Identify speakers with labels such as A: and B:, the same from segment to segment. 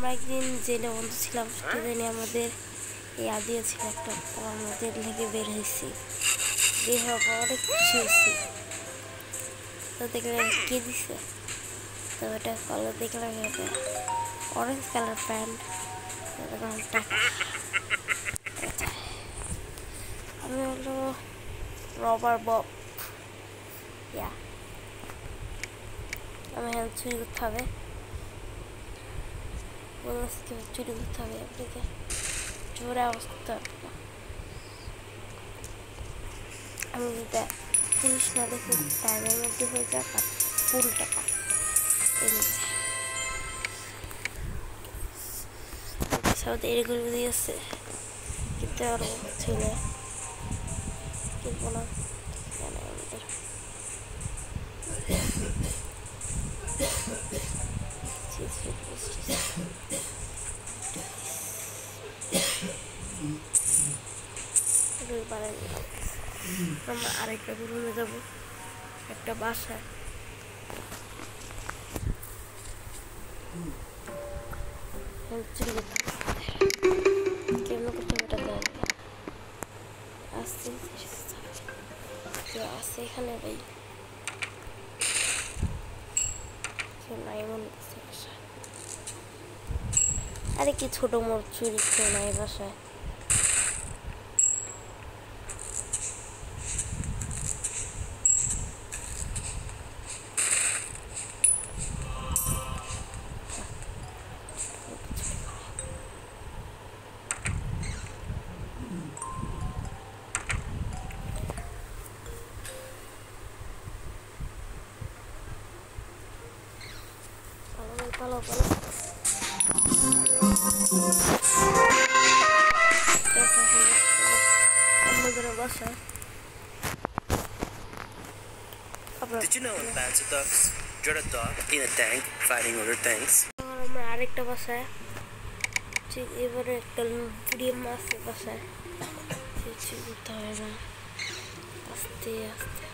A: আমরা একদিন জেলে বন্ধু ছিলাম সেদিনে আমাদের ইয়া দিয়েছিল একটা জেল থেকে বের হয়েছি। বের হওয়ার পর অনেক খুশি হয়েছি। তো দেখলাম কে দিছে? তো এটা কালার দেখলাম এটা অরেঞ্জ কালার প্যান্ট দেখলাম আমি হলো রবার বব ইয়া আমি হ্যাঁ চুরি করতে হবে। বললাম কি চুরি করতে হবে আপনাকে। জোরে আওয়াজ করতে হবে না। আমি যেটা পুলিশ না দেখে টাইমের মধ্যে হয়ে যাক আর ফুল টাকা সাথে এরগুলো দিয়েছে কিন্তু আরও ছেলে। কিনবো না আমরা আরেকটা রুমে যাব, একটা বাসায়। দেয় আসছে এখানে আরে কি ছোট মোট চুরি কেউ নাই বাসায়।
B: Did you know fancy ducks dread a dog in a tank fighting other tanks?
A: আর আমরা আরেকটা বাসায় ঠিক এবারে একটা পুড়িয়ে মাছ বাসায় কিছু করতে হবে না আস্তে আস্তে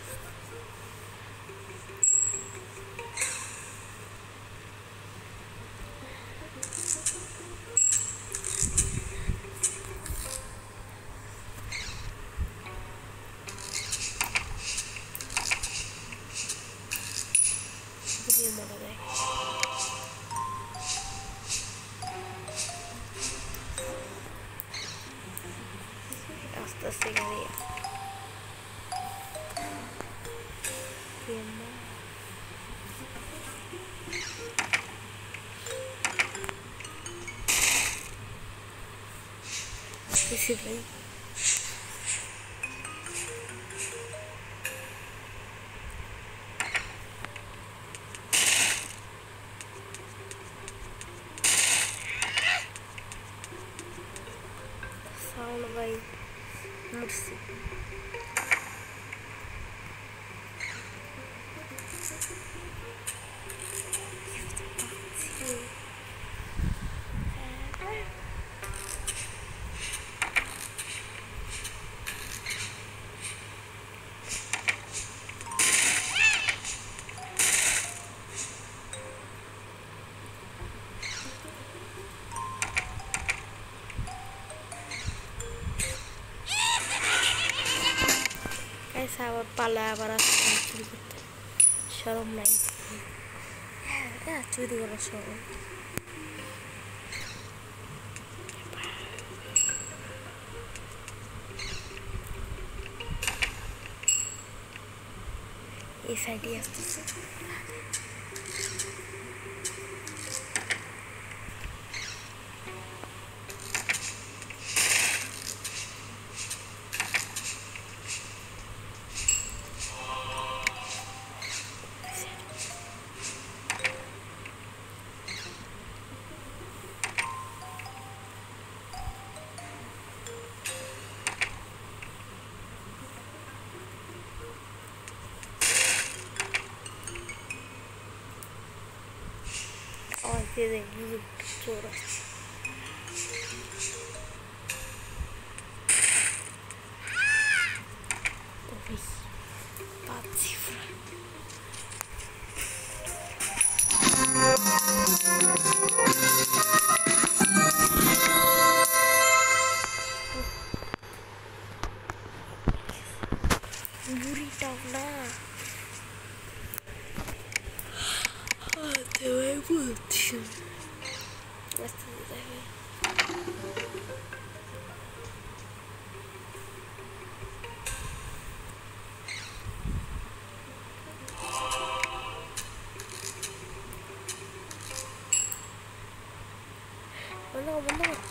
A: এসে আবার আসছে চুরি করতে। সরম নাই। হ্যাঁ চুরি করার সরম। এই সাইডে আসতেছে। Seremos o Pitoras. வந்தவன்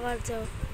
A: 我早。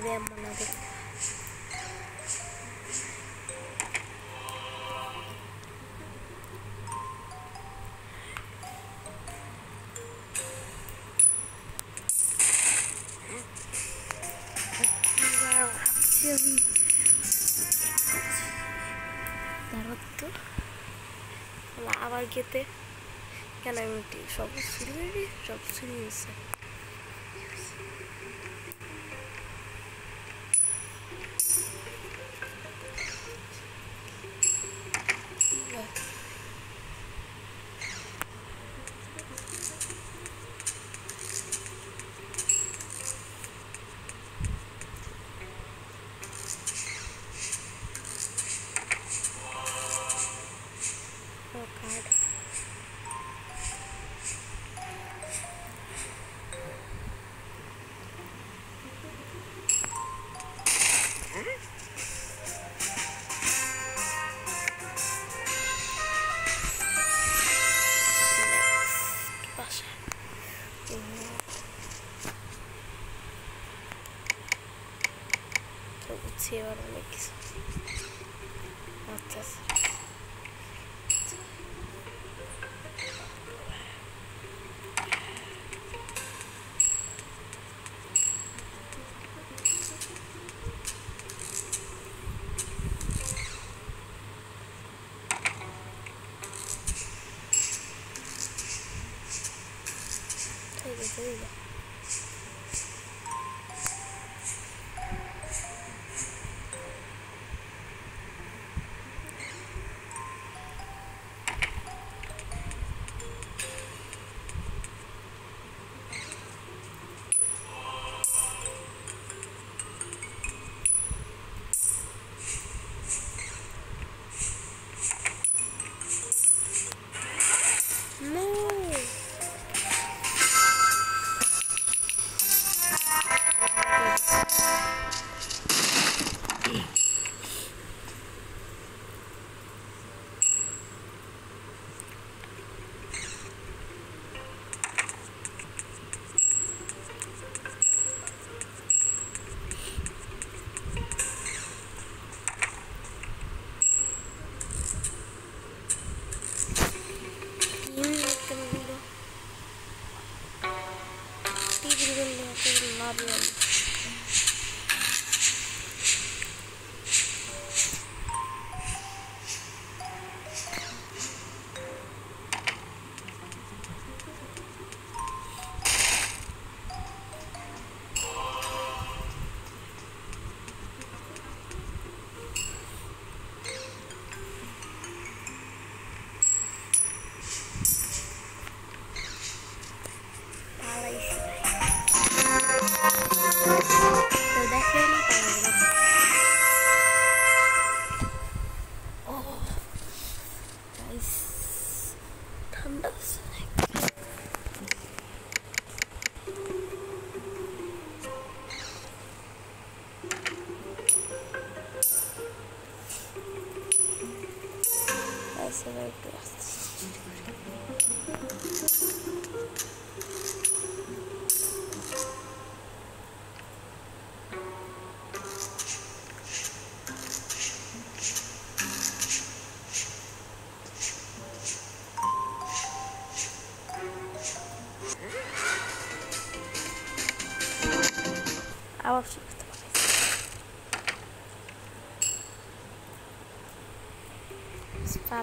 A: Ve amına আবার গেতে কেন আমি সব সিলিয়ে সব সিলিয়েছে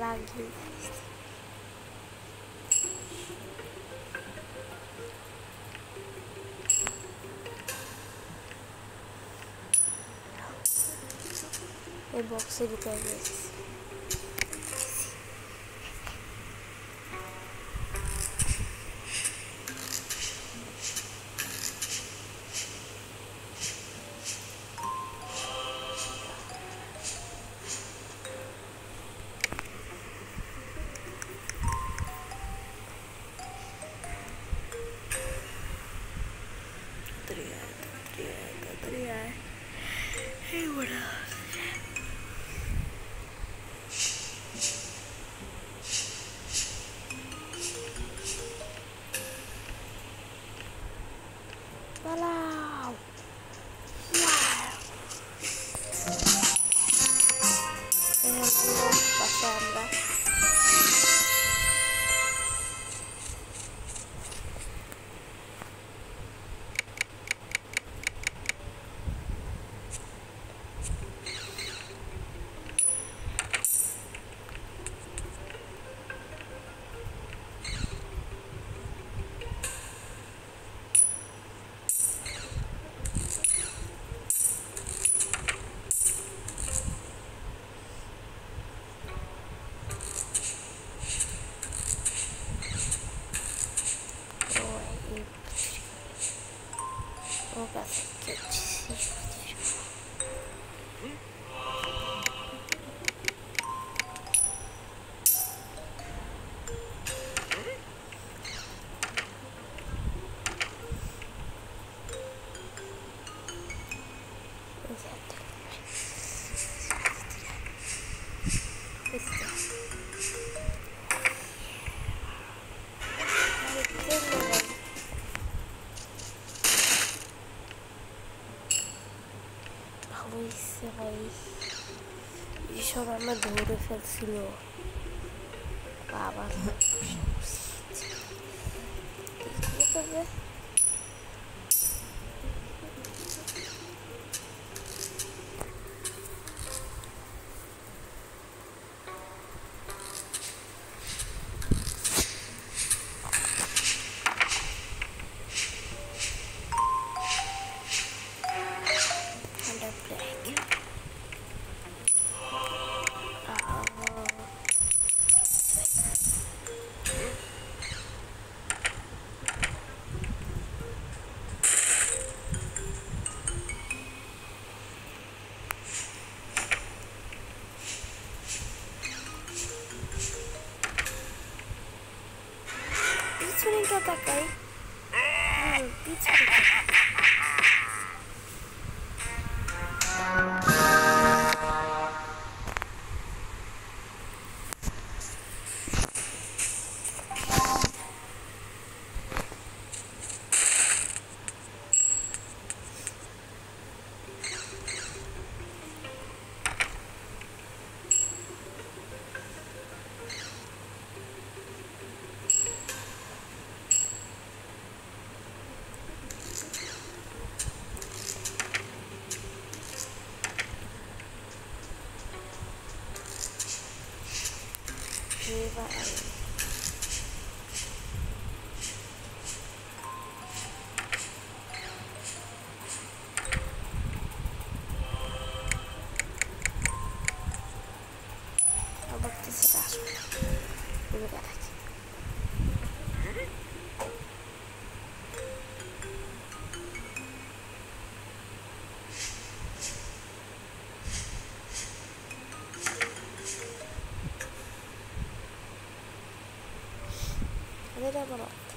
A: रागी ये बॉक्स रुपये এসব আমার ধরে ফেলছিল। বাবা। だから。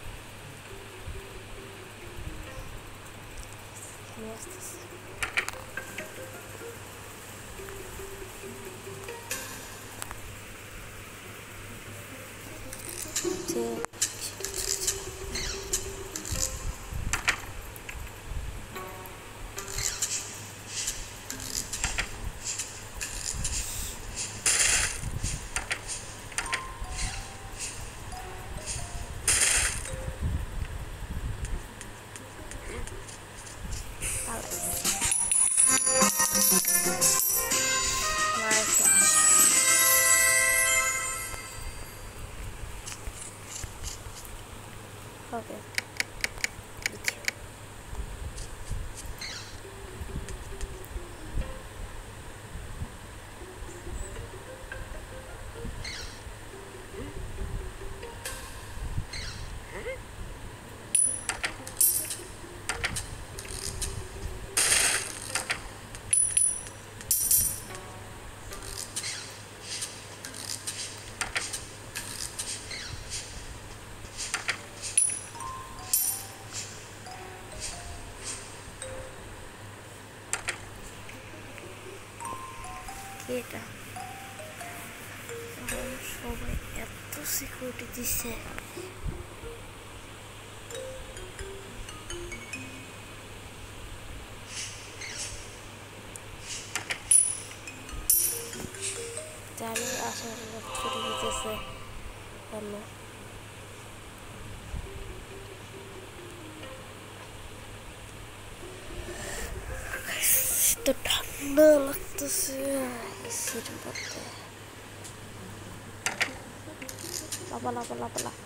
A: tu sais. Jangan asal ngecur gitu sih. Halo. Itu dah ngelak tuh sih. লাপা লাপা লাপা লাপা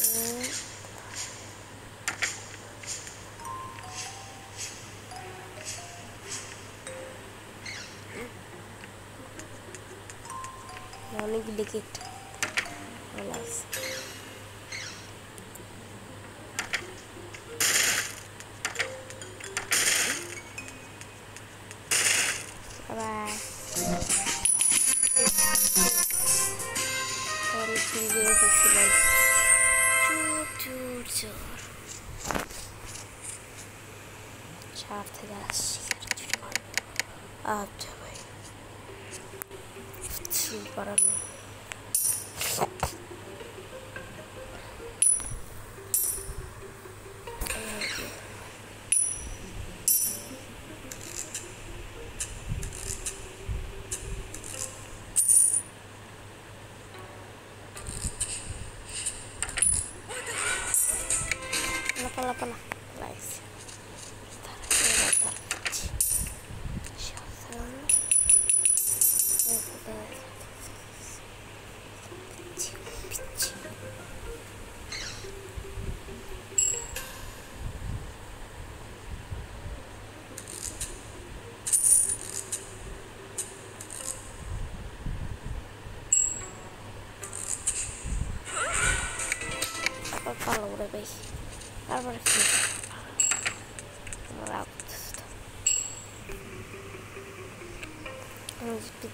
A: উম, অনেক লিকিট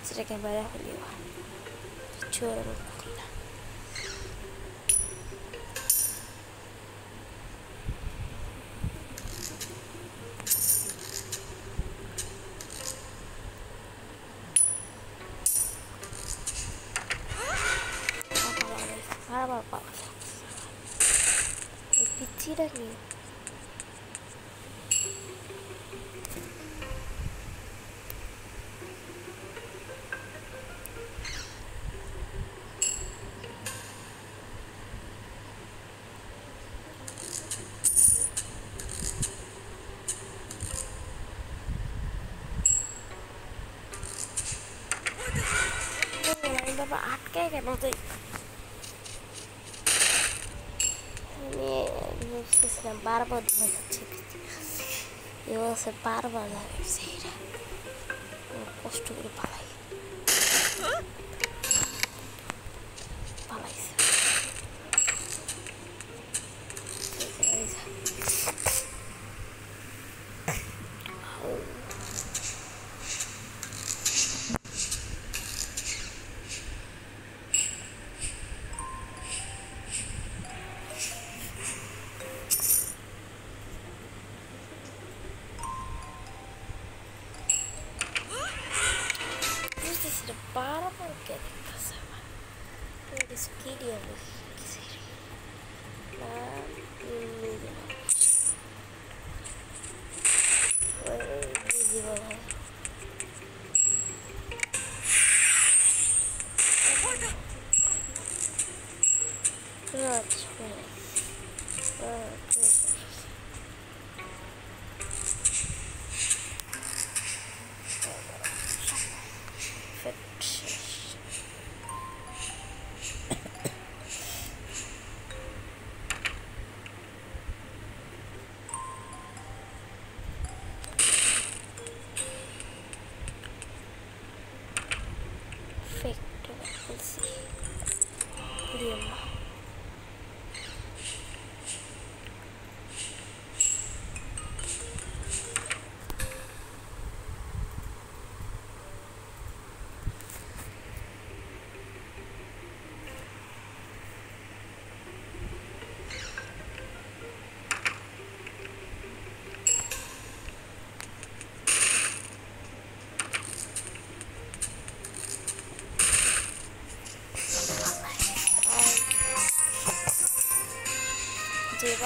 A: sería que me dejas বাবা আটকায় কেন তুই আমি বুঝতেছিলাম বারবার ধরে যাচ্ছে এবার সে বারবার লাগাইছে এটা কষ্ট করে পালাই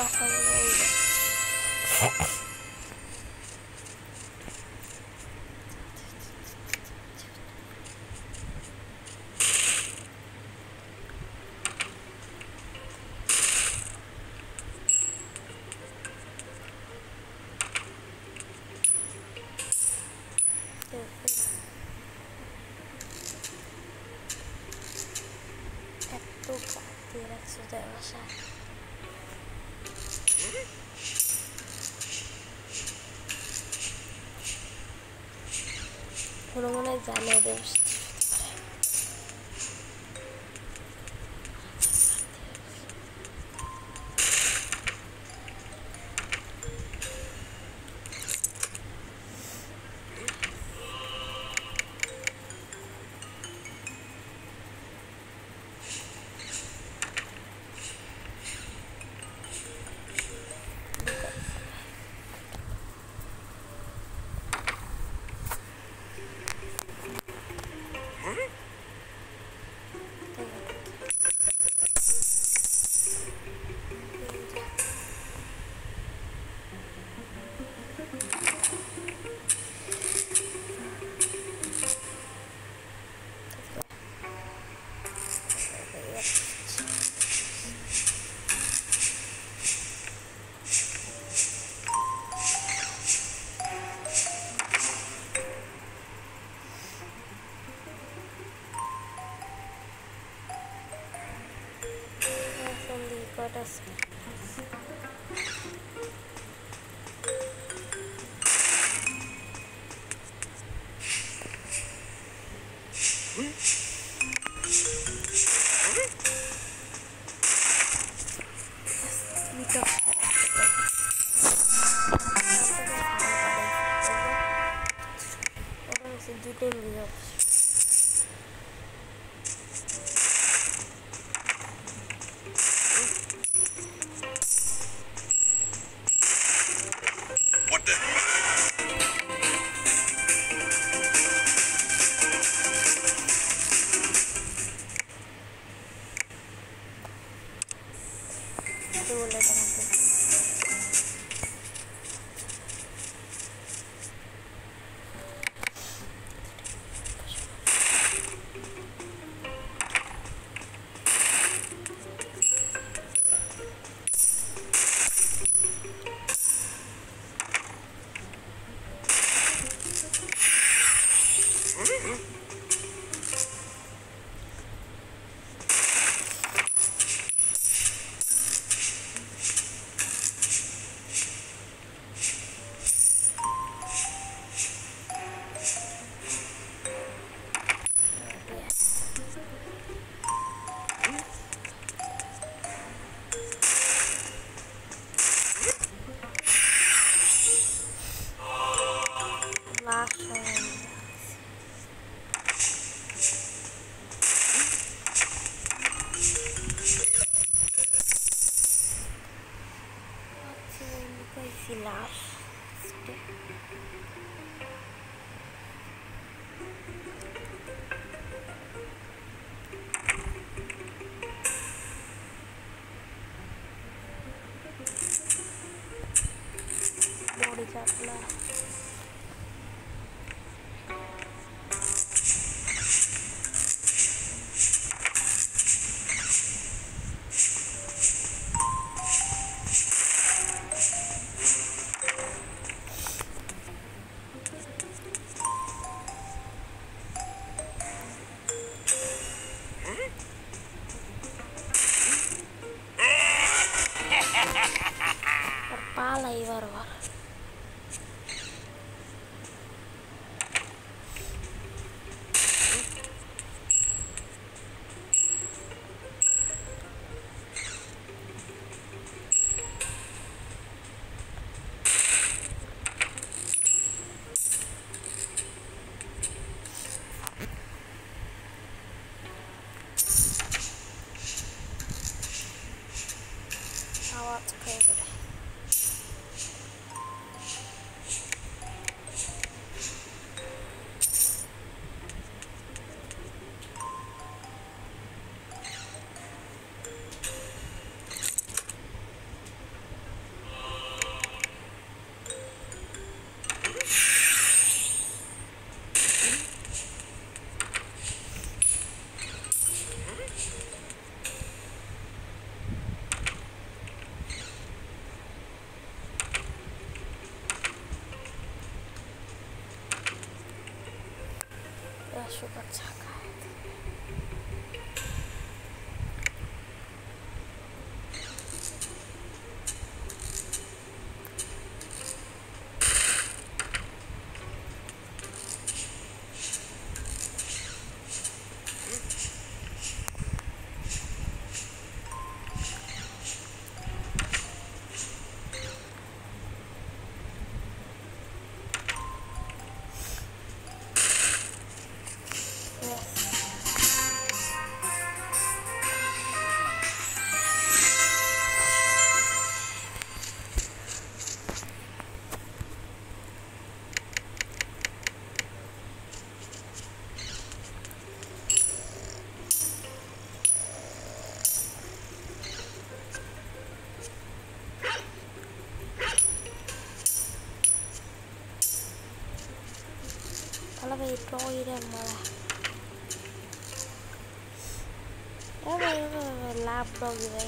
A: Nossa, mulher. Let's go. rồi trôi đây mà đó đây làm rồi đây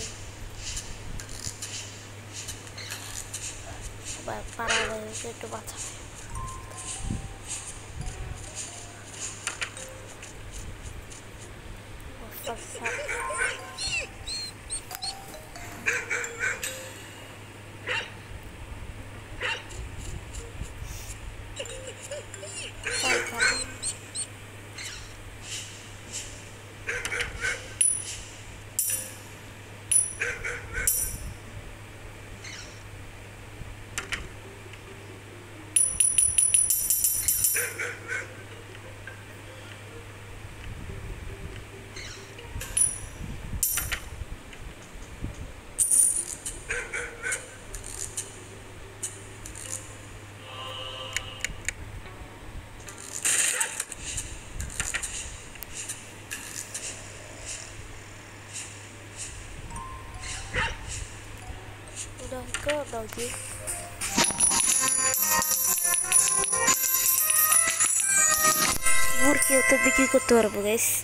A: Tá pessoal aqui. Porque eu tô aqui com o turbo, guys.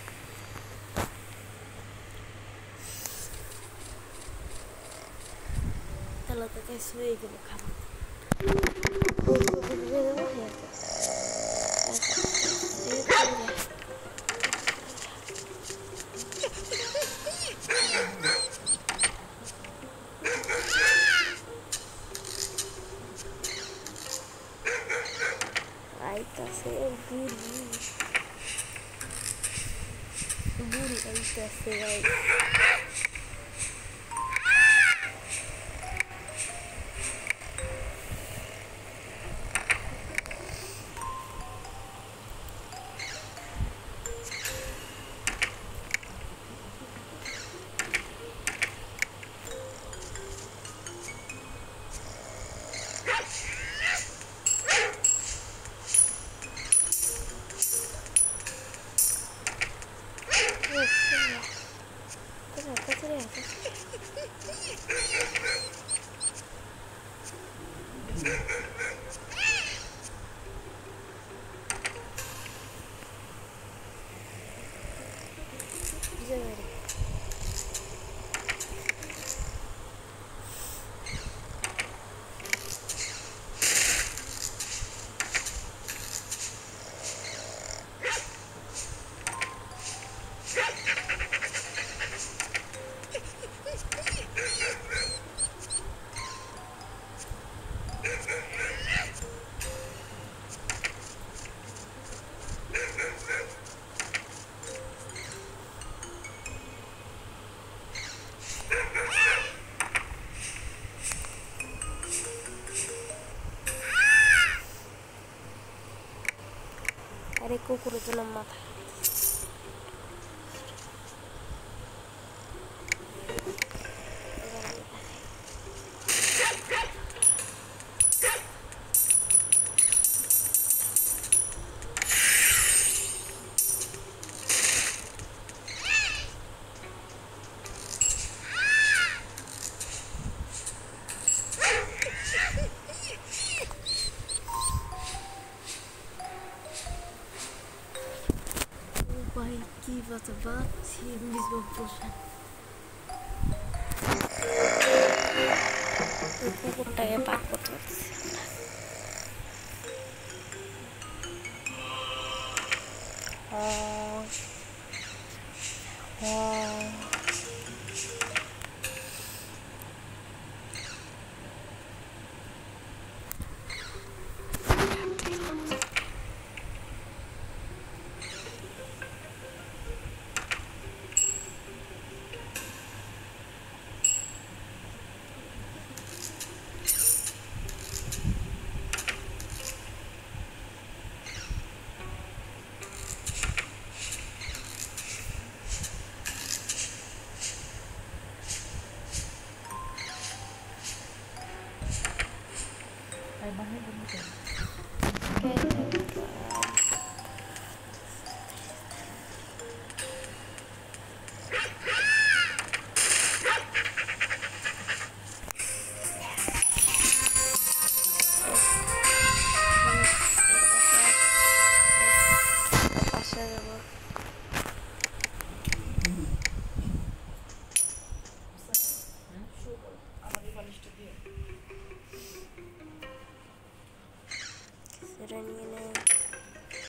A: কুকুরের জন্য মাথা Aku tanya Pak.